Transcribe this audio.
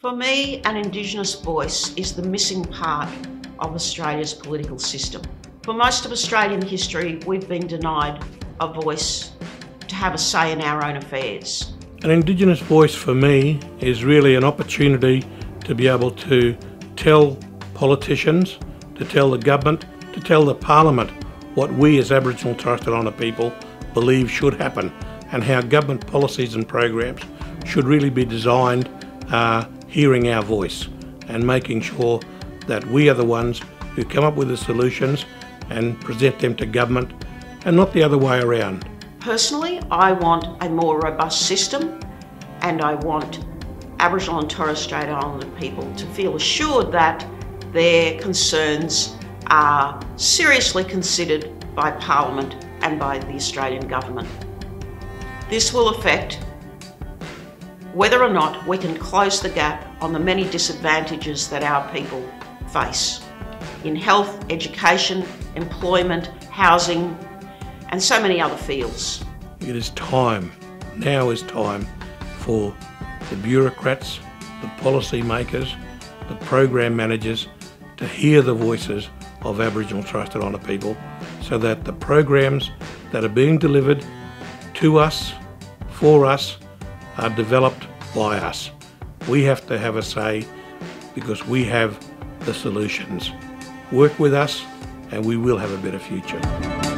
For me, an Indigenous voice is the missing part of Australia's political system. For most of Australian history, we've been denied a voice to have a say in our own affairs. An Indigenous voice for me is really an opportunity to be able to tell politicians, to tell the government, to tell the Parliament what we as Aboriginal and Torres Strait Islander people believe should happen and how government policies and programs should really be designed uh, hearing our voice and making sure that we are the ones who come up with the solutions and present them to government and not the other way around. Personally, I want a more robust system and I want Aboriginal and Torres Strait Islander people to feel assured that their concerns are seriously considered by Parliament and by the Australian Government. This will affect whether or not we can close the gap on the many disadvantages that our people face in health, education, employment, housing, and so many other fields. It is time, now is time for the bureaucrats, the policy makers, the program managers to hear the voices of Aboriginal and Torres Strait Islander people so that the programs that are being delivered to us, for us, are developed by us. We have to have a say because we have the solutions. Work with us and we will have a better future.